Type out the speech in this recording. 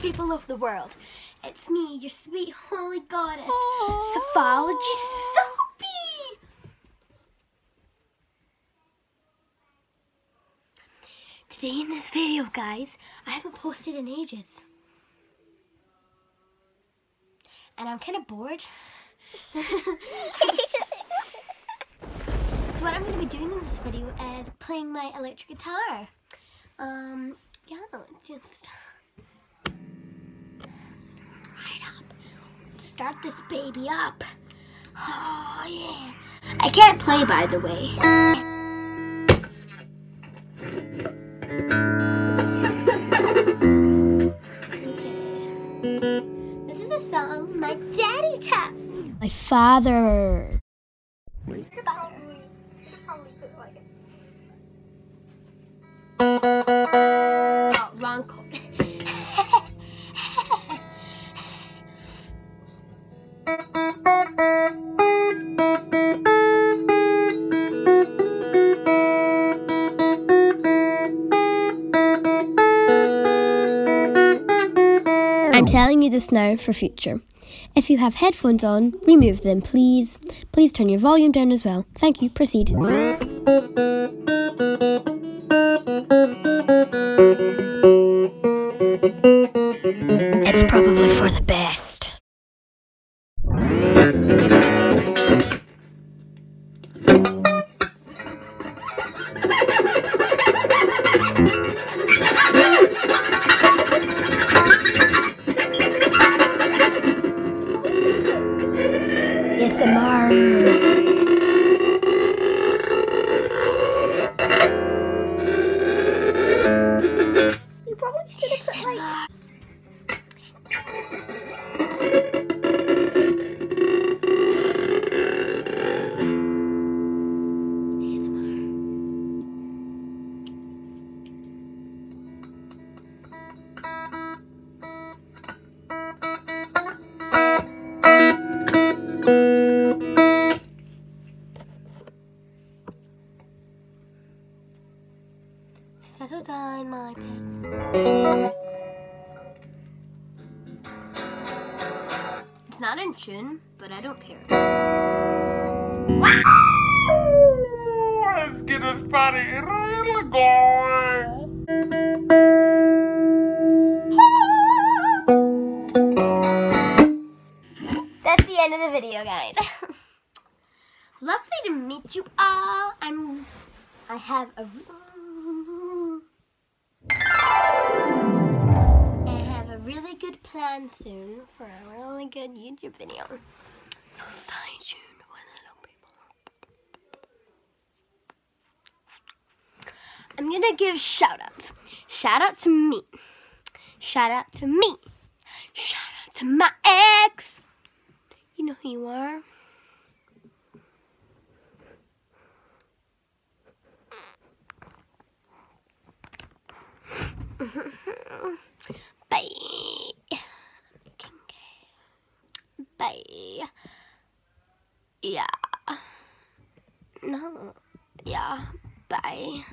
people of the world. It's me, your sweet holy goddess, Sophology Sophie! Today in this video, guys, I haven't posted in ages. And I'm kind of bored. so what I'm going to be doing in this video is playing my electric guitar. Um, yeah, just right up. Start this baby up. Oh yeah. I can't play by the way. Okay. This is a song my daddy taught. My father. Oh, wrong chord. I'm telling you this now for future. If you have headphones on, remove them, please. Please turn your volume down as well. Thank you. Proceed. It's probably for the best. You probably Settle my pet. It's not in tune, but I don't care. Let's get this party really going. That's the end of the video, guys. Lovely to meet you all. I'm. I have a. plan soon for a really good YouTube video. So stay tuned, my little people. I'm gonna give shout outs. Shout out to me. Shout out to me. Shout out to my ex. You know who you are. Bye. Bye. Yeah. No. Yeah. Bye.